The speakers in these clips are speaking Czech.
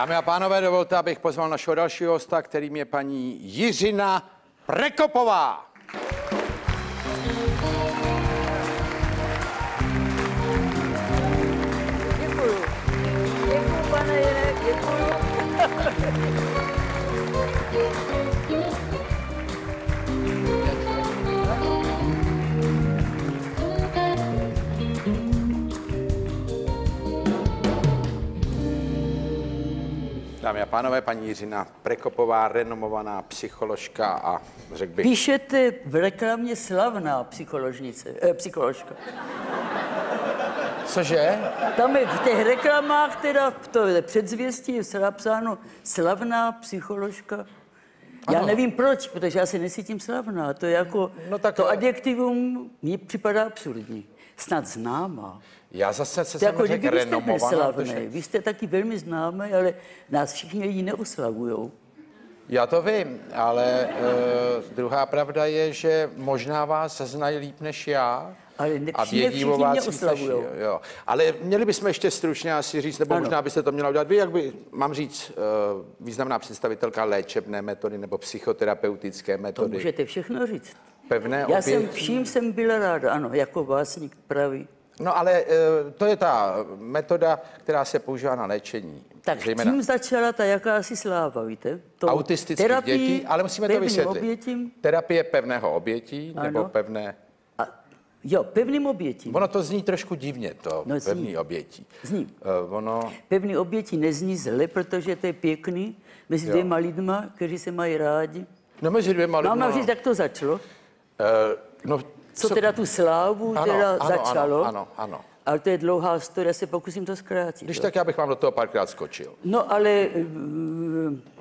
Dámy a pánové, dovolte, abych pozval našeho dalšího hosta, kterým je paní Jiřina Prekopová. Děkuju. Děkuju, pane Jene, děkuju. Dámy a pánové, paní Jiřina Prekopová, renomovaná psycholožka a řekl bych, Píšete v reklamě slavná psycholožnice, eh, psycholožka. cože? Tam je v těch reklamách, teda v to je předzvěstí, je napsáno slavná psycholožka. Já Ano. nevím proč, protože já se nesítím slavná. To je jako, No tak, to adjektivum mi připadá absurdní. Snad známá. Já zase se To jako řekl renomovaná, protože Vy jste taky velmi známý, ale nás všichni lidi neoslavujou. já to vím, ale uh, druhá pravda je, že možná vás znají líp než já. Ale ne- a vědí o vás víc než- jo, jo. Ale měli bychom ještě stručně asi říct, nebo Ano. možná byste to měla udělat vy, jak by, mám říct, uh, významná představitelka léčebné metody nebo psychoterapeutické To metody. můžete všechno říct. Pevné Já jsem vším jsem byla ráda, ano, jako básník pravý. No ale eh, to je ta metoda, která se používá na léčení. Tak zejména tím začala ta jakási sláva, víte? Tou autistických terapii dětí, ale musíme to vysvětlit. obětím. Terapie pevného obětí Ano. nebo pevné... A, jo, pevným obětím. Ono to zní trošku divně, to No, zní. pevný obětí. Zní. Uh, ono... Pevný obětí nezní zle, protože to je pěkný mezi Jo. dvěma lidma, kteří se mají rádi. No mezi dvěma Mám lidma... vám říct, jak to začalo? Uh, no, Co teda tu slávu ano, teda ano, začalo? Ano, ano, ano. Ale to je dlouhá historie, se pokusím to zkrátit. Když jo. tak já bych vám do toho párkrát skočil. No ale eh,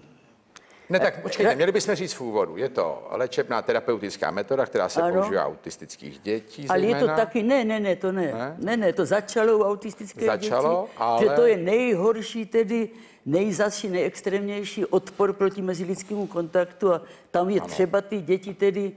Ne, tak počkejte, měli bychom říct v úvodu. Je to léčebná terapeutická metoda, která se Ano. používá u autistických dětí Ale je to zejména. taky, ne, ne, ne, to ne. Ne? Ne, ne, to začalo u autistické Začalo, ale- že to je nejhorší, tedy nejzasší, nejextrémnější odpor proti mezilidskému kontaktu a tam je třeba ty děti tedy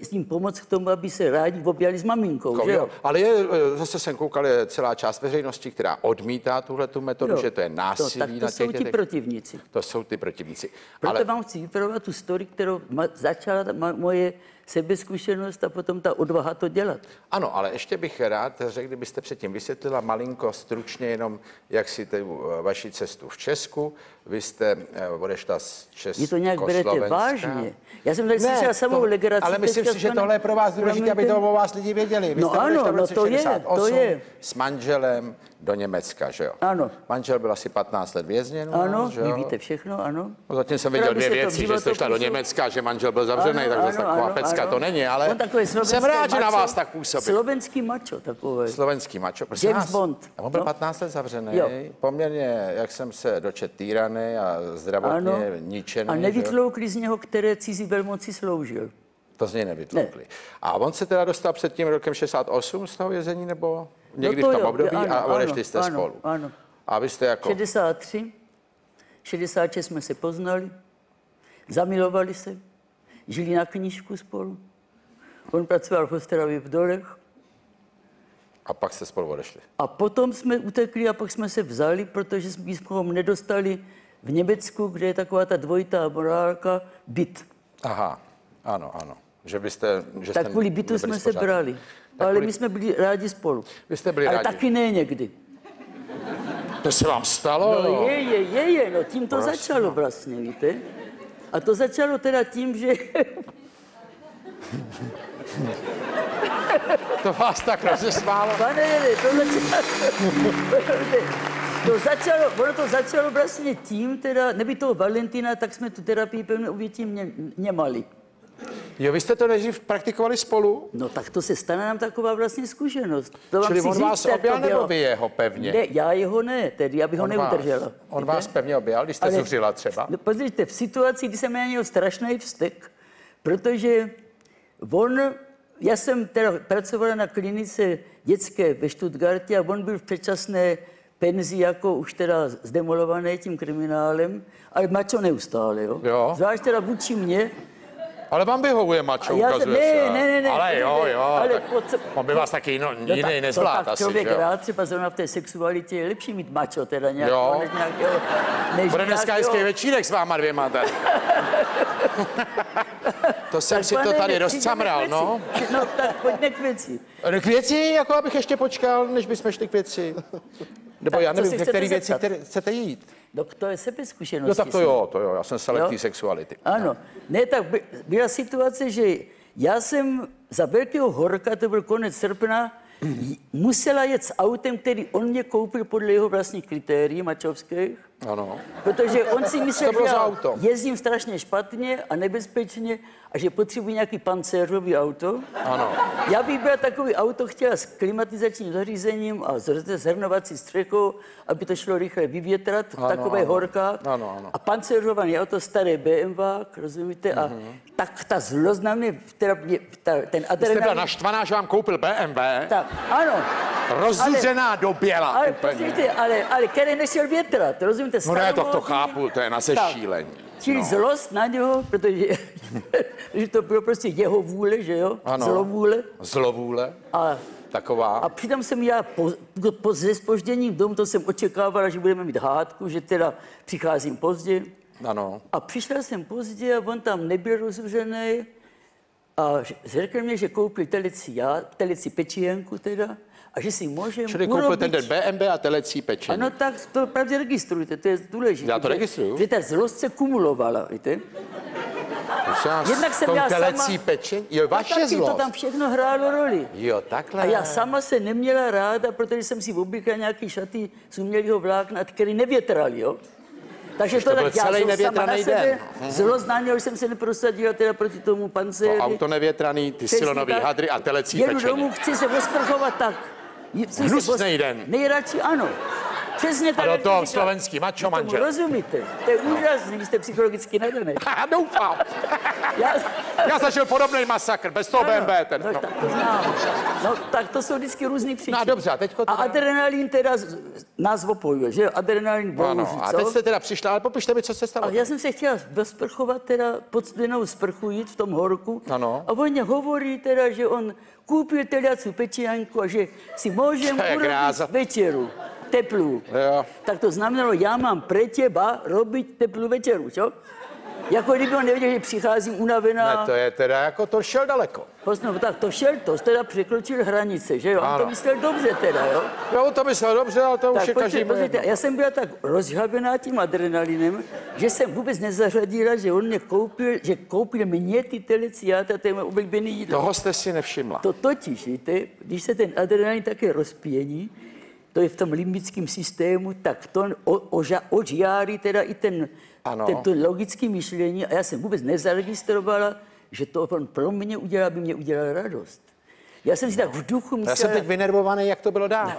s ním pomoct k tomu, aby se rádi objali s maminkou, Jako, že jo. jo? Ale je, eh, zase jsem koukal, je celá část veřejnosti, která odmítá tuhle tu metodu, Jo. že to je násilí to, tak to na těch jsou ti protivníci. To jsou ty protivníci. Proto Ale vám chci vyprávět tu story, kterou ma, začala ta, ma, moje sebezkušenost a potom ta odvaha to dělat. ano, ale ještě bych rád řekl, kdybyste předtím vysvětlila malinko stručně jenom, jak si tu eh, vaši cestu v Česku. Vy jste eh, odešla z Česka. Vy to nějak berete vážně. Já jsem tady slyšela samou to- legraci. Ale myslím si, že tohle je pro vás důležité, aby to o vás lidi věděli. Vy No jste ano, no to je, 68 to je. s manželem do Německa, že jo? Ano. Manžel byl asi 15 let vězněn. Ano, že vy jo? víte všechno, ano. No, zatím jsem viděl dvě věci, že jste šla do Německa, že manžel byl zavřený, Ano, tak zase ano, taková ano, pecka ano. to není, ale On takový jsem rád, že na vás tak působí. Slovenský mačo takový. Slovenský mačo, prosím James. Bond. A on byl No. 15 let zavřený, Jo. poměrně, jak jsem se dočet, týrany a zdravotně Ano. ničený. A že nevytloukli z něho, které cizí velmoci sloužil. To z něj nevytloukli. A on se teda dostal před tím rokem 68 z toho vězení, nebo někdy No to v tom jo, období ano, a odešli jste ano, spolu. ano. A vy jste jako... 63, 66 jsme se poznali, zamilovali se, žili na knížku spolu. On pracoval v Ostravě v Dolech. A pak jste spolu odešli. A potom jsme utekli a pak jsme se vzali, protože jsme ho nedostali v Německu, kde je taková ta dvojitá morálka, byt. Aha, ano, ano. Že byste... Že Tak kvůli bytu jsme se spořádaní. brali. Tak Ale kvůli- my jsme byli rádi spolu. Vy jste byli Ale rádi. taky ne někdy. To se vám stalo? No je, je, je, je, no tím to Prosím. začalo vlastně, víte. A to začalo teda tím, že To vás tak rozesmálo? Pane, ne, ne, to začalo, to začalo, ono to začalo vlastně tím, teda, neby toho Valentina, tak jsme tu terapii pevně obětí mě, nemali. Jo, vy jste to nejdřív praktikovali spolu? No tak to se stane nám taková vlastně zkušenost. To vám Čili on říct, vás objal nebo vy jeho pevně? Ne, já jeho ne, tedy já bych ho On vás- neudržela. On víte? vás pevně objal, když jste Ale- zuřila třeba? No, pozrite, v situaci, kdy jsem něho strašný vztek, protože on, já jsem teda pracovala na klinice dětské ve Stuttgartě a on byl v předčasné penzi, jako už teda zdemolovaný tím kriminálem, ale mačo neustále, jo. Jo. Zvlášť teda vůči mně, Ale vám vyhovuje mačo, Já ukazuje ne, se. ne, ne, ne. Ale ne, jo, jo. Ale tak po, co, on by vás taky jiný, No jiný tak- nezvlád asi, člověk že jo? rád třeba zrovna v té sexualitě je lepší mít mačo teda Jo. nějakého, než nějakého, než Bude dneska hezký večírek s váma dvěma tady. to jsem Tak si to tady rozcamral, no. No tak pojďme k věci. K věci, jako abych ještě počkal, než bychom šli k věci. Nebo Tak já nevím, které věci které chcete jít. No to je sebezkušenost. No tak to jo, to jo, já jsem selektiv Jo? sexuality. Ano. Ne, tak by, byla situace, že já jsem za velkého horka, to byl konec srpna, musela jet s autem, který on mě koupil podle jeho vlastních kritérií mačovských. Ano. Protože on si myslel, že já auto? jezdím strašně špatně a nebezpečně a že potřebuji nějaký pancéřový auto. Ano. Já bych byla takový auto chtěla s klimatizačním zařízením a s zhrnovací střechou, aby to šlo rychle vyvětrat Ano, takové ano. horkách. Ano, ano. A pancéřovaný auto, staré BMW, rozumíte? A tak ta zlost na mě, teda mě, ta, ten Jste byla adrenalin... naštvaná, že vám koupil BMW, Tak, ano. Rozuřená do běla. Ale poslyšte, ale, ale který nešel větrat, rozumíte? No ne, to, to chápu, to je na sešílení. Čili no. zlost na něho, protože že to bylo prostě jeho vůle, že jo? Ano. Zlovůle. Zlovůle, A, taková. a přitom jsem já po, po, se spožděním domů, to jsem očekávala, že budeme mít hádku, že teda přicházím pozdě. Ano. A přišel jsem pozdě a on tam nebyl rozhořený. A řekl mě, že koupil telecí, já, telecí pečienku teda, a že si můžeme Čili koupil ten den BMW a telecí pečení. Ano, tak to pravdě registrujte, to je důležité. Já to registruju. Že ta zlost se kumulovala, víte? Prosím jednak jsem já telecí sama- pečení? Jo, vaše taky zlost. to tam všechno hrálo roli. Jo, takhle. A já sama se neměla ráda, protože jsem si oblíkla nějaký šaty z umělého vlákna, který nevětrali, jo? Takže to to, tak já celý jsem sama na nevětraný sebe, den. Mhm. zlost na něho jsem se neprosadila teda proti tomu pancéři. To auto nevětraný, ty silonový hadry a telecí Jedu pečení. domů, chci se osprchovat tak. Os- den. Nejradši ano. Přesně tak. toho to slovenský mačo manžel. rozumíte. To je úžasný, vy jste psychologicky nadaný. Haha, doufám. Já, Já zažil podobný masakr, bez toho BMW. Ten, no, no. tak to znám. No, tak to jsou vždycky různý příčiny. No a dobře, a teďko A teda- adrenalin teda z- nás opojuje, že jo? Adrenalin bouří, Ano, a teď jste teda přišla, ale popište mi, co se stalo. A já jsem se chtěla vesprchovat, teda pod studenou sprchu jít v tom horku. Ano. A on mě hovorí teda, že on koupil telecí pečianku a že si můžem To je urobit večeru. Teplou. Jo. Tak to znamenalo, já mám pre těba robiť teplou večeru, čo? Jako kdyby on nevěděl, že přicházím unavená. Ne, to je teda jako to šel daleko. Posno, tak to šel to, teda překročil hranice, že jo? On Ano. to myslel dobře teda, jo? Jo, to myslel dobře, ale to už Tak je každý počkejte, já jsem byla tak rozžhavená tím adrenalinem, že jsem vůbec nezařadila, že on mě koupil, že koupil mě ty teleciáta, to je moje oblíbené jídlo. Toho jste si nevšimla. To totiž, víte, když se ten adrenalin také rozpění, to je v tom limbickém systému, tak to o, oža, teda i ten, Ano. ten, to logické myšlení a já jsem vůbec nezaregistrovala, že to on pro mě udělá, aby mě udělal radost. Já jsem si tak v duchu myslela, Já jsem teď vynervovaný, jak to bylo dál.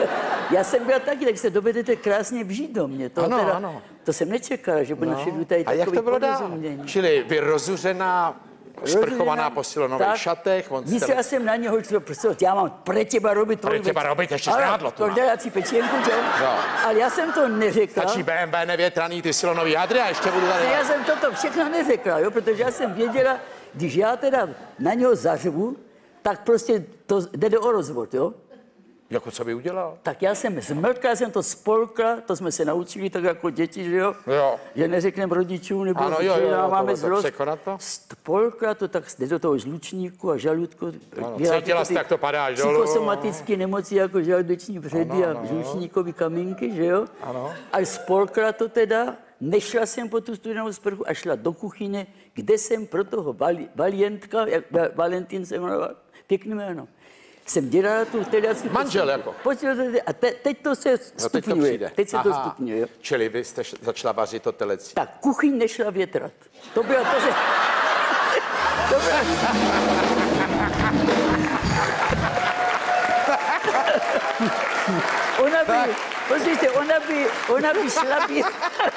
já jsem byla taky, tak se dovedete krásně vžít do mě. To, Ano, teda, ano. to jsem nečekala, že bude no. tady A jak to bylo dál? Čili vy rozuřená, sprchovaná po silonových Tak. šatech, on Myslela jsem na něho, že prostě já mám pre těba robit Pre těba robit ještě žrádlo To dělací pečenku, že? Jo. Ale já jsem to neřekla. Stačí BMW nevětraný, ty silonový hadry a ještě budu tady. Já jsem toto všechno neřekla, jo, protože já jsem věděla, když já teda na něho zařvu, tak prostě to jde o rozvod, jo. Jako co by udělal? Tak já jsem zmlkla, jsem to spolkla, to jsme se naučili tak jako děti, že jo? Jo. Že neřekneme rodičům, nebo Ano, jo, že jo, jo, máme zlost. překonat to? Spolkla to tak jde do toho žlučníku a žaludku. Ano, cítila ty jak to padá dolů. Psychosomatické nemoci jako žaludeční vředy a žlučníkové kamínky, že jo? Ano. Ale spolkla to teda, nešla jsem po tu studenou sprchu a šla do kuchyně, kde jsem pro toho vali, valientka, jak Va- Valentín se jmenoval, pěkný jméno, jsem dělala tu teleaci. Manžel jako? A te, teď to se No teď to stupňuje. teď se to stupňuje. Čili vy jste začala vařit to telecí. Tak kuchyň nešla větrat. To bylo to, že... To bylo... Ona by, pozrite, ona by, ona by šla by,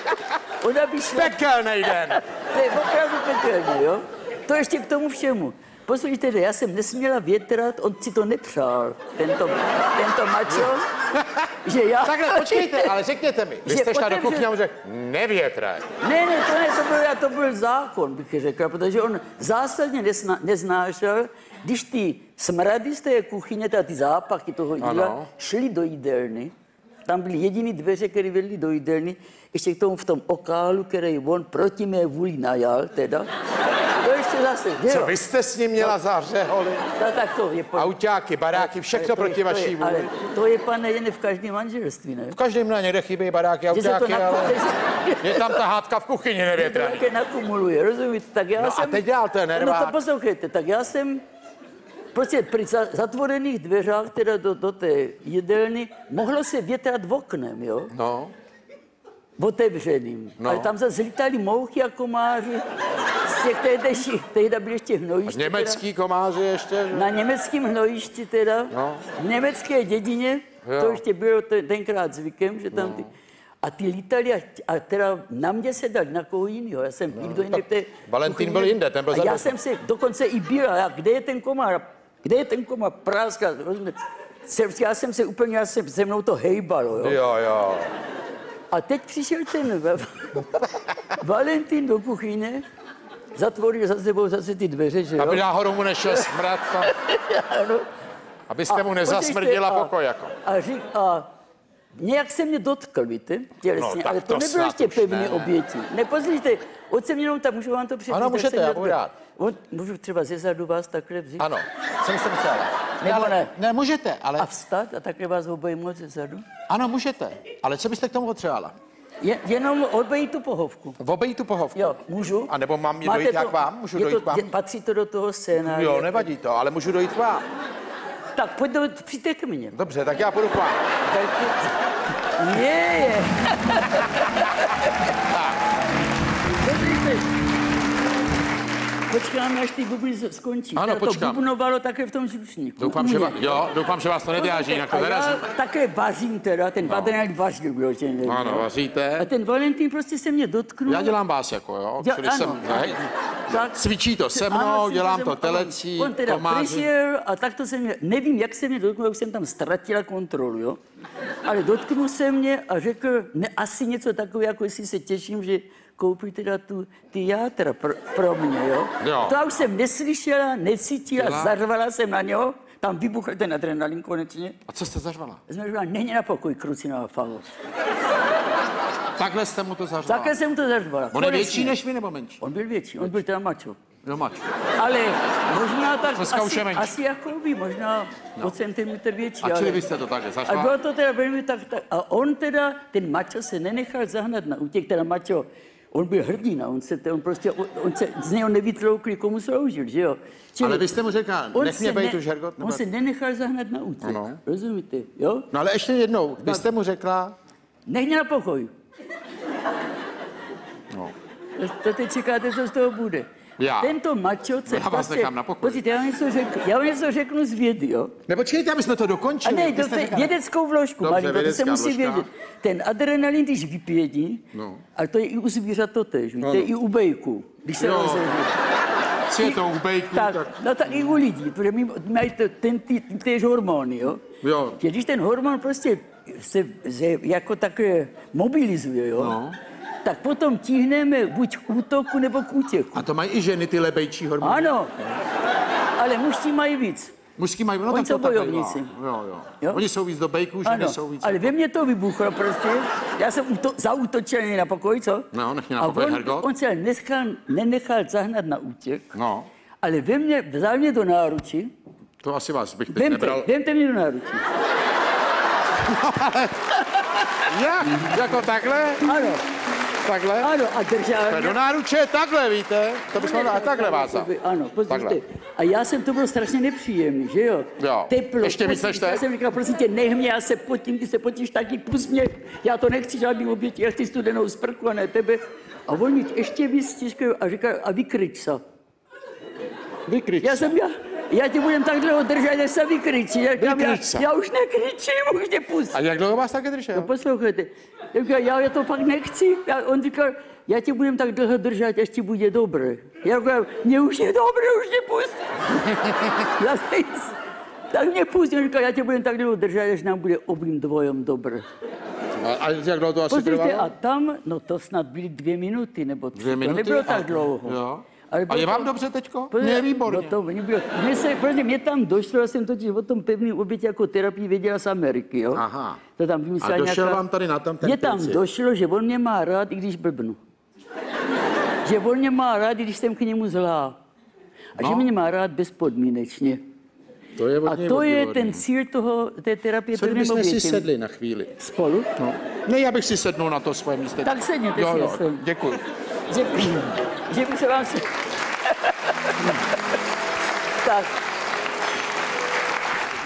ona by šla, Pekelnej den! to je opravdu pekelné, jo? To ještě k tomu všemu. Poslyšte, já jsem nesměla větrat, on si to nepřál, tento, tento mačo. že já... Takhle, počkejte, ale řekněte mi. Vy jste šla do otevře- kuchyně a on řekl, nevětraj. Ne, ne, to ne, to byl, to byl zákon, bych řekl, protože on zásadně nesna, neznášel, když ty smrady z té kuchyně, teda ty zápachy toho jídla, Ano. šly do jídelny. Tam byly jediný dveře, které vedly do jídelny, ještě k tomu v tom okálu, který on proti mé vůli najal, teda. To ještě zase, že Co vy jste s ním měla za řeholy? Tak, tak to je... po- Autáky, baráky, všechno to je- proti to je- vaší Ale vůli. to je, pane, jen v každém manželství, ne? V každém na někde chybí baráky, se to autáky, ale je tam ta hádka v kuchyni to nevětraný. také nakumuluje, rozumíte? Tak já No a jsem... teď dál, to je No nervák. to poslouchejte, tak já jsem prostě při za- zatvorených dveřách teda do, do té jídelny mohlo se větrat v oknem, jo? No, Otevřeným. No. No. Ale tam zase lítali mouchy a komáři z těch tehdejších, tehdy byly ještě hnojiště. německý komáři ještě. že? Teda, na německém hnojišti teda, No. v německé dědině, Jo. to ještě bylo te- tenkrát zvykem, že tam ty... A ty lítali a, a teda na mě se dali, na koho jinýho. Já jsem nikdo jiný v té No, Valentín byl jinde, ten byl já jsem se dokonce i byl, a já, kde je ten komár? Kde je ten komár? Práska, rozumíte? Se- Já jsem se úplně, já jsem, se mnou to hejbalo, jo. Jo, jo. A teď přišel ten Va- Valentín do kuchyně, zatvoril za sebou zase ty dveře, že jo? Aby náhodou mu nešel smrad tam, Ano. abyste mu A nezasmrdila počkejte, a- pokoj jako. A, řík, a nějak se mě dotkl, víte, tělesně, No, ale to, to nebylo ještě už pevný ne. obětí. Nepozlíte, od jsem jenom tam, můžu vám to připít. Ano, můžete, se já budu rád. On, můžu třeba ze zadu vás takhle vzít Ano, jsem jsem chtěla. Nebo ne? Ne, můžete, ale... a vstat a takhle vás obejmout ze zadu? Ano, můžete. Ale co byste k tomu potřebovala? Je, jenom obejít tu pohovku. V obejít tu pohovku. Jo, můžu? A nebo mám Máte dojít já k vám? Můžu dojít to, k vám? je- Patří to do toho scénáře. Jo, nevadí to, ale můžu dojít k vám. Tak pojď do, přijďte k mně. Dobře, tak já půjdu k vám. Tak- Počkáme, až ty bubny skončí. Ano, to počkám. bubnovalo také v tom žlučníku. Doufám, že, va- jo, doufám, že vás to a zarazí. já také vařím teda, ten no. adrenalin vařil, bylo, že ne, Ano, no. A vaříte. ten Valentín prostě se mě dotknul. Já dělám vás jako, jo. Děl- ano. jsem, hej, Tak- cvičí to se Ano, mnou, jsem dělám to telecí, On teda komáři. přišel a tak to se mě, nevím, jak se mě dotknul, už jsem tam ztratila kontrolu, jo. Ale dotknul se mě a řekl ne, asi něco takového, jako jestli se těším, že koupí teda tu, ty játra pro, pro mě, jo. Jo. To já už jsem neslyšela, necítila, Byla? zařvala jsem na něho, tam vybuchl ten adrenalin konečně. A co jste zařvala? Jsem říkala, není na pokoj, krucinová falost. Takhle jste mu to zařvala. Také jsem to zařvala. On je větší než vy, nebo menší? On byl větší, on byl teda mačo. Jo, mač. Ale možná tak Dneska asi, asi jako vy, možná no. o centimetr větší. A ale, čili vy jste to takhle a zařvala? bylo to teda velmi tak, tak, a on teda, ten mačo se nenechal zahnat na útěk, teda mačo, on byl hrdina, on se, on prostě, on, on se z něho nevytloukli, komu sloužil, že jo. Čili Ale vy jste mu řekla, on nech mě se bejt už Hergot, On nebo... se nenechal zahnat na útěk, Ano. rozumíte, jo? No ale ještě jednou, vy jste mu řekla, Nech mě na pokoj. no, To, to teď čekáte, co z toho bude. Já. Tento mačo se Já vás nechám na pokoji. Pozrite, já vám něco řeknu, já vám něco řeknu z vědy, jo? nebo čekejte, aby jsme to A dokončili. ne, Vy to je vědeckou vložku, Dobře, Marinko, to se musí vložka. vědět. Ten adrenalin, když vypědí, No. a to je i u zvířat to tež, víte, Ano. i u bejků, když se rozhodí. Si je to u bejků, Tak, tak... no tak i u lidí, protože my mají to, ten, ty, tyž hormony, jo? Jo. Že když ten hormon prostě se, se jako takhle mobilizuje, jo? No. Tak potom tíhneme buď k útoku nebo k útěku. A to mají i ženy, ty lebejčí hormony. Ano, ale mužští mají víc. Mužský mají, no Oni tak to jsou tak bojovníci. bývá. Jo, jo, Jo? Oni jsou víc do bejků, ženy Ano, jsou víc... ale jako- ve mně to vybuchlo prostě. Já jsem úto, zautočený na pokoj, co? No, nech mě na A pokoj, on, Hergot. on se nechal, nenechal zahnat na útěk, No, ale ve mně, vzal mě do náruči. to asi vás bych teď Vemte, nebral. vemte mě do náruči. Jak? Jako takhle? Ano, Takhle? ano, a držel do náruče takhle, víte? To bychom a takhle vás. Ano, pozděte. A já jsem to byl strašně nepříjemný, že jo? Jo. Teplo. Ještě víc než? Já jsem říkal, prosím tě, nech mě, já se potím, ty se potíš taky, pust mě. Já to nechci žádný oběti, já chci studenou sprchu a ne tebe. A on mi ještě víc stiskl a říkal, a vykryč se. Vykryč. Já jsem, já, já tě budem tak dlouho držet, až se vykryčí. Já, říkám, já, Vykryč se. já už nekričím, už tě pust. A jak dlouho vás také držel? Poslouchejte, já, říkal, já, já to fakt nechci. Já, on říkal, já tě budem tak dlouho držet, až ti bude dobré. Já říkal, mně už je dobré, už tě pust. já jsem, Tak mě pustí, on říká, já tě budem tak dlouho držet, až nám bude obým dvojom dobré. A, a jak dlouho to asi Pozrite, trvalo? a tam, no to snad byly dvě minuty nebo tři. Dvě minuty? To nebylo A- tak dlouho. Jo. Ale A je vám dobře teďko? Mně je výborně. No to mě bylo, mě, se, protože mě tam došlo, já jsem totiž o tom pevném obětě jako terapii věděla z Ameriky, jo? Aha. To tam vymyslela A došel nějaká... vám tady na tom ten Mně tam princip? došlo, že on mě má rád, i když blbnu. že on mě má rád, i když jsem k němu zlá. A No. že mě má rád bezpodmínečně. To je A to je ten cíl toho, té terapie Co kdybychom si sedli na chvíli? Spolu? No. Ne, já bych si sednul na to svoje místo. Tak sedněte jo, si, jo, děkuji. Že by se vám se... tak,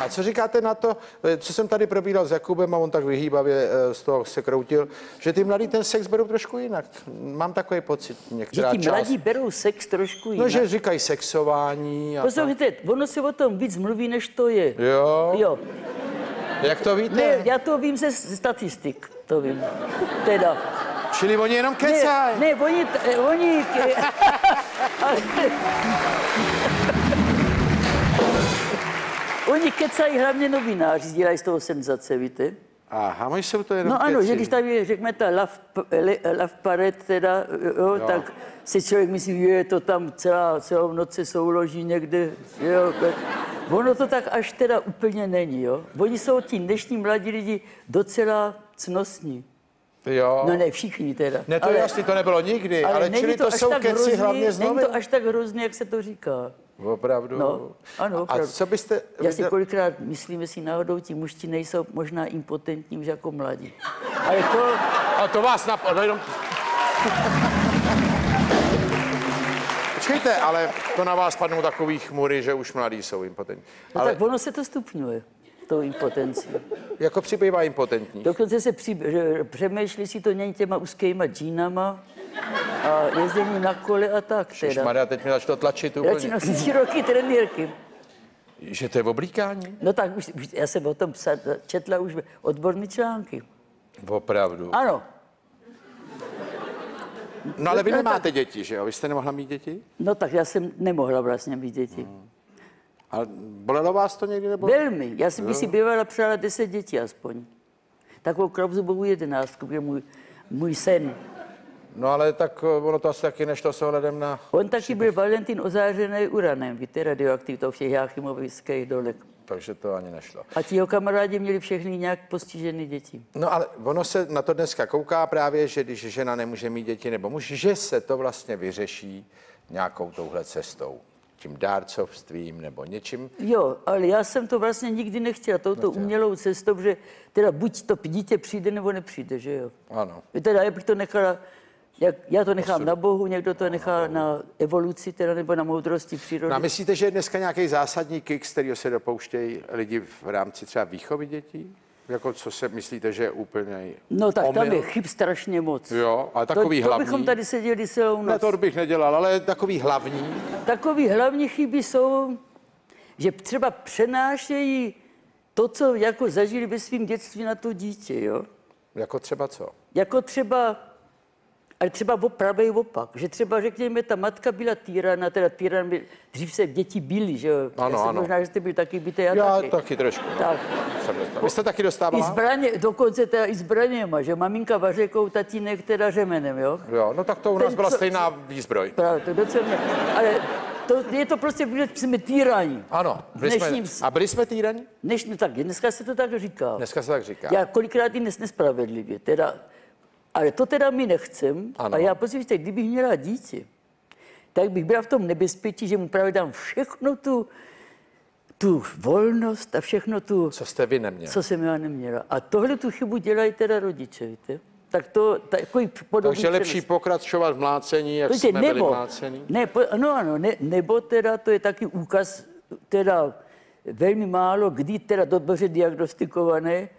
A co říkáte na to, eh, co jsem tady probíral s Jakubem a on tak vyhýbavě eh, z toho se kroutil, že ty mladí ten sex berou trošku jinak. Mám takový pocit že některá ti část. mladí berou sex trošku jinak. No, že říkají sexování a tak. Poslouchejte, ono se o tom víc mluví, než to je. Jo, Jo. jak to víte? Ne, já to vím ze statistik, to vím. Teda. Čili oni jenom Ne, kecají. ne oni, t- eh, oni, oni kecají hlavně novináři, dělají z toho senzace, víte? Aha, oni jsou to jenom No ano, keci. že když tady řekne ta love, p- le- love parade, teda, jo, jo. tak si člověk myslí, že je to tam celá, celou noc se souloží někde, jo, ono to tak až teda úplně není, jo. Oni jsou ti dnešní mladí lidi docela cnostní. Jo. No ne všichni teda. Ne, to ale, jasný, to nebylo nikdy, ale, ale čili to, až jsou keci hrozný, hlavně z Není to až tak hrozný, jak se to říká. Opravdu. No, ano, A opravdu. co byste... Já si kolikrát myslím, jestli náhodou ti mužti nejsou možná impotentní už jako mladí. Ale to, A to vás napadlo, jenom... Počkejte, ale to na vás padnou takový chmury, že už mladí jsou impotentní. no Ale tak ono se to stupňuje, tou impotencí. jako přibývá impotentní. Dokonce se při, že přemýšlí si to není těma úzkýma džínama a jezdění na kole a tak teda. Maria, teď mi začalo tlačit úplně. nosím široký trenýrky. Že to je v oblíkání? No tak už, už, já jsem o tom psa, četla už odborné články. Opravdu. Ano, No ale vy no, nemáte děti, že jo? Vy jste nemohla mít děti? no tak já jsem nemohla vlastně mít děti. Ale bolelo vás to někdy nebo? Velmi. Já si bych si bývala přála deset dětí aspoň. Takovou kravzubovou jedenáctku, je můj, můj sen. No ale tak eh, ono to asi taky nešlo s ohledem na... On taky byl Valentín ozářený uranem, víte, radioaktivitou v těch Jáchymovických dolech. Takže to ani nešlo. A ti jeho kamarádi měli všechny nějak postižené děti. No ale ono se na to dneska kouká právě, že když žena nemůže mít děti nebo muž, že se to vlastně vyřeší nějakou touhle cestou. Tím dárcovstvím nebo něčím. Jo, ale já jsem to vlastně nikdy nechtěla, touto umělou cestou, že teda buď to dítě přijde, nebo nepřijde, že jo. Ano. Teda já bych to nechala, jak, já to nechám na Bohu, někdo to nechá na evoluci, teda, nebo na moudrosti přírody. No a myslíte, že je dneska nějaký zásadní kick, z kterého se dopouštějí lidi v rámci třeba výchovy dětí? Jako co se myslíte, že je úplně No tak tam omyl? je chyb strašně moc. Jo, ale to, takový to hlavní. bychom tady seděli celou Ne, noc. to bych nedělal, ale takový hlavní. Takový hlavní chyby jsou, že třeba přenášejí to, co jako zažili ve svém dětství na to dítě, jo. Jako třeba co? Jako třeba, ale třeba pravý opak, že třeba řekněme, ta matka byla týrana, teda týran, dřív se děti byly, že jo. Ano, ano. Možná, že jste byli taky byte, já, Já taky. taky trošku. Tak. Jsem dostal. Vy jste taky I dostávala? zbraně, dokonce teda i zbraněma, že maminka vařekou, tatínek teda řemenem, jo. Jo, no tak to u nás Ten, byla co- stejná výzbroj. Právě, to docela ale to, je to prostě, byli jsme týraní. Ano, byli jsme, Dnešním s- a byli jsme týraní? Než, no tak, dneska se to tak říká. Dneska se tak říká. Já kolikrát i dnes nespravedlivě, teda, ale to teda my nechcem. Ano. A já poslyšte, kdybych měla dítě, tak bych byla v tom nebezpečí, že mu právě dám všechno tu, tu volnost a všechno tu, Co jste vy neměl? co jsem já neměla. A tohle tu chybu dělají teda rodiče, víte? Tak to, takový podobný Takže lepší přenos. pokračovat v mlácení, jak Víte, jsme byli nebo, mlácení? ne, po, ano, ano, ne, nebo teda to je taky úkaz, teda velmi málo, kdy teda dobře diagnostikované,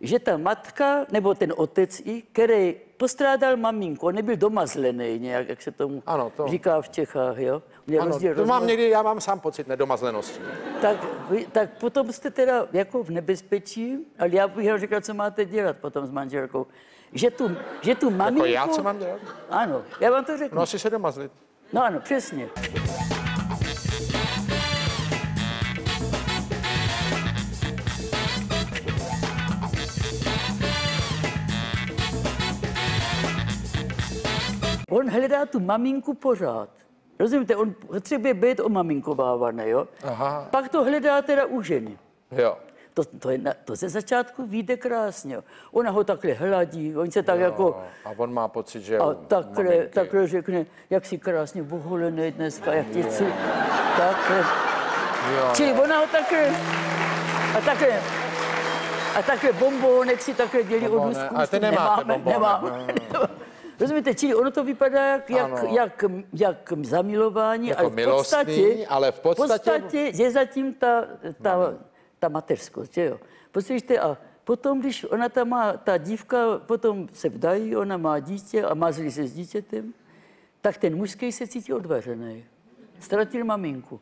že ta matka, nebo ten otec i, který postrádal maminku, on nebyl domazlený nějak, jak se tomu Ano, to- říká v Čechách, jo? Ano, rozdíl to mám někdy, já mám sám pocit nedomazlenosti. tak, vy, tak potom jste teda jako v nebezpečí, ale já bych řekla, co máte dělat potom s manželkou. Že tu, že tu maminku... Jako já, co mám dělat? Ano, já vám to řeknu. No asi se domazlit. No ano, přesně. On hledá tu maminku pořád. Rozumíte, on potřebuje být omaminkovávaný, jo? Aha. Pak to hledá teda u ženy. Jo. To, to, je na, to ze začátku vyjde krásně. jo. Ona ho takhle hladí, on se tak jako... A on má pocit, že A takhle, maminky. takhle řekne, jak si krásně oholený dneska, jak ti chci. Takhle. Jo, Čili ona ho takhle... A takhle... A takhle bombónek si takhle dělí od úzků. Ale ty nemáte bombónek. Nemáme. Rozumíte, čili ono to vypadá jak, jak, Ano. jak, jak zamilování, Jako ale v podstatě, milostný, ale v podstatě- podstatě je zatím ta, ta, ta mateřskost, že jo. Poslyšte, a potom, když ona ta má, ta dívka potom se vdají, ona má dítě a mazlí se s dítětem, tak ten mužský se cítí odvařený. Ztratil maminku.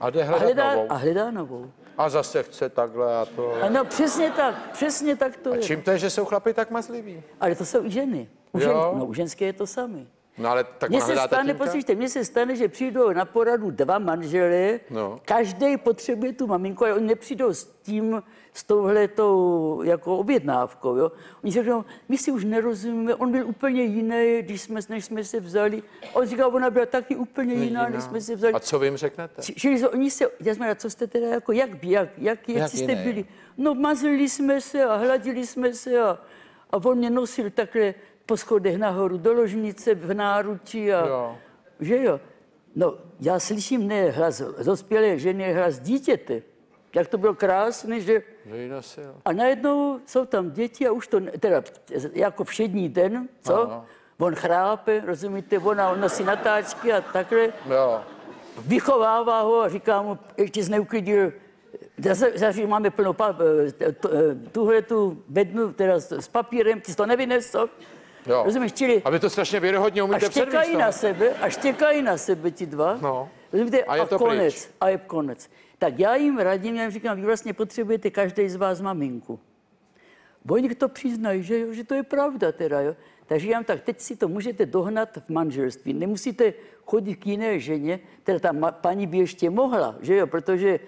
A jde A hledat hledá, novou. a hledá novou. A zase chce takhle a to. Ano, přesně tak, přesně tak to A je. čím to je, že jsou chlapy tak mazliví? Ale to jsou i ženy. U, žen, no, u ženské je to samý. No ale tak Mně se stane, poslyšte, mně se stane, že přijdou na poradu dva manželé, No. každý potřebuje tu maminku, ale oni nepřijdou s tím, s touhletou jako objednávkou. Jo? Oni si řeknou, my si už nerozumíme, on byl úplně jiný, když jsme, než jsme se vzali. On říká, ona byla taky úplně jiná, než jsme se vzali. A co vy jim řeknete? Či- Čili se- oni se, já jsme, co jste teda jako, jak, by- jak, jak, jak Jak jste byli? No mazlili jsme se a hladili jsme se a, a on mě nosil takhle po schodech nahoru do ložnice v náručí a, Jo. že jo. No, já slyším ne hlas dospělé ženy, hlas dítěte. Jak to bylo krásné, že... Že ji nosil. A najednou jsou tam děti a už to, teda jako všední den, co? Ano. On chrápe, rozumíte, ona on nosí natáčky a takhle Jo. vychovává ho a říká mu, ještě jsi neuklidil, zase, máme plnou pa, eh, eh, tuhle tu bednu teda s, s papírem, ty jsi to nevynesl. Jo. Rozumíš, čili A vy to strašně věrohodně a umíte štěkají předvíst. no. na sebe, a štěkají na sebe ti dva. No. Rozumíte, A je to konec, pryč. a je konec. Tak já jim radím, já jim říkám, vy vlastně potřebujete každý z vás maminku. Oni to přiznají, že, jo, že to je pravda teda, jo. Takže já jim tak, teď si to můžete dohnat v manželství. Nemusíte chodit k jiné ženě, teda ta ma- paní by ještě mohla, že jo, protože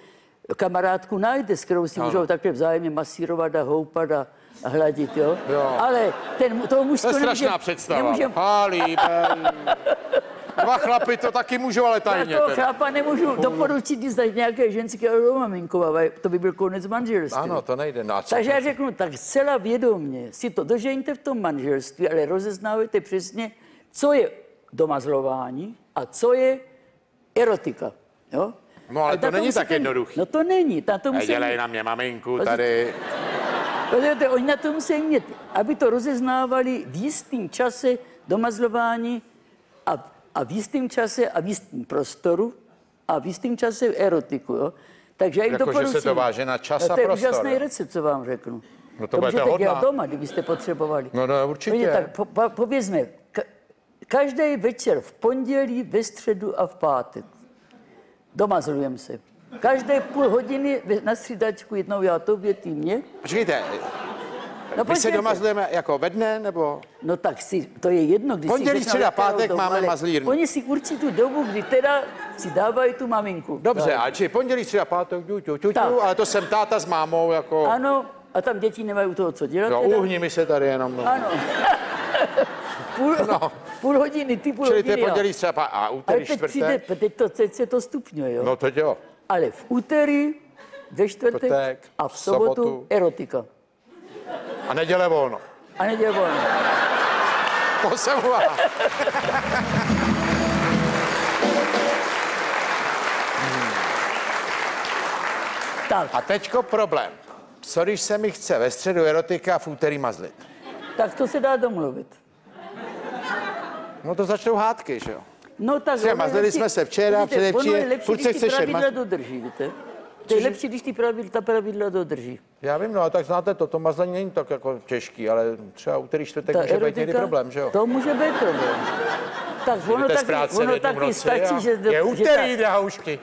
kamarádku najde, s kterou si Ano. můžou takhle vzájemně masírovat a houpat a, a hladit, jo. Jo. Ale ten, toho To mužského je strašná nemůže- představa. nemůže- Halí, Dva chlapy to taky můžou, ale Já tajně. toho teda. chlapa nemůžu doporučit nic za nějaké ženské ale maminkovavé. To by byl konec manželství. Ano, to nejde. No Takže to- já řeknu, tak zcela vědomně si to dožeňte v tom manželství, ale rozeznávajte přesně, co je domazlování a co je erotika. Jo? No, ale to není tak jednoduchý. No to není. Na to musí Nedělej na mě maminku tady. Rozumíte, oni na to musí mít, aby to rozeznávali v jistém čase domazlování a, a v jistém čase a v jistém prostoru a v jistém čase erotiku. Jo? Takže já jim Jako, že se to váže na čas no, a to je prostor, úžasný recept, co vám řeknu. No to to budete hodná. dělat doma, kdybyste potřebovali. No, no, určitě. Vidíte, tak po, po, povězme, ka, každý večer v pondělí, ve středu a v pátek domazlujeme se. Každé půl hodiny na střídačku jednou já tobě, ty mě. Počkejte, No, my se počkejte. domazlujeme jako ve dne, nebo? No tak si, to je jedno, když Pondělí, středa, pátek máme ale mazlírnu. Oni si určí tu dobu, kdy teda si dávají tu maminku. Dobře, Tak. a či pondělí, středa, pátek, ťu, ťu, ťu, ťu, ale to jsem táta s mámou, jako... Ano, a tam děti nemají u toho co dělat. No, teda. uhni mi se tady jenom. No. Ano. půl, no. půl hodiny, ty půl Čili to je hodiny. jo. pondělí, středa, pátek, a Ale úterý, teď přijde, čtvrtek. teď to, teď se to stupňuje, jo. No teď jo. Ale v úterý, ve čtvrtek Čtvrtek, a v sobotu, sobotu. erotika. A neděle volno. A neděle volno. To jsem. Tak, A teďko problém. Co když se mi chce ve středu erotika a v úterý mazlit? tak to se dá domluvit. No to začnou hádky, že jo? No tak... Třeba mazlili lepší- jsme se včera, Vidíte, předevčí- ono je lepší, furt když se chceš pravidla dodrží, víte? To je lepší, když ty pravidla, ta pravidla dodrží. Já vím, no a tak znáte to, to mazlení není tak jako těžký, ale třeba úterý, čtvrtek Ta může být někdy erotika, problém, že jo? To může být problém. Tak ono Jdete taky, práce ono taky roce stačí, a že... Je úterý, drahoušky.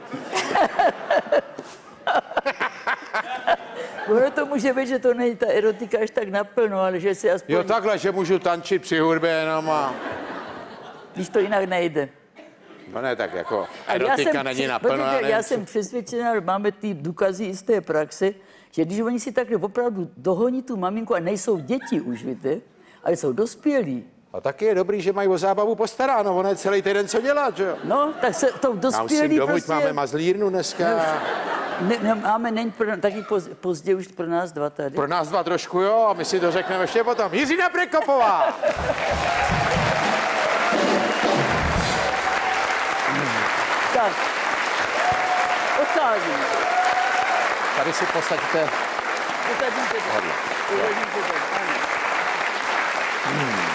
ono to může být, že to není ta erotika až tak naplno, ale že si aspoň, Jo, takhle, že můžu tančit při hudbě jenom a... když to jinak nejde. No ne, tak jako erotika není při- naplno. protože já jsem přesvědčená, že máme ty důkazy i z té praxe, že když oni si takhle opravdu dohoní tu maminku a nejsou děti už, víte, ale jsou dospělí, A taky je dobrý, že mají o zábavu postaráno, ono je celý týden co dělat, že jo? No, tak se to dospělí domů, prostě... máme mazlírnu dneska. Ne, ne, máme, není pro, taky poz, pozdě už pro nás dva tady. Pro nás dva trošku jo, a my si to řekneme ještě potom. Jiřina Prekopová! Tak, odcházím. Tady si posaďte. Tady. Posadím se tady, ano.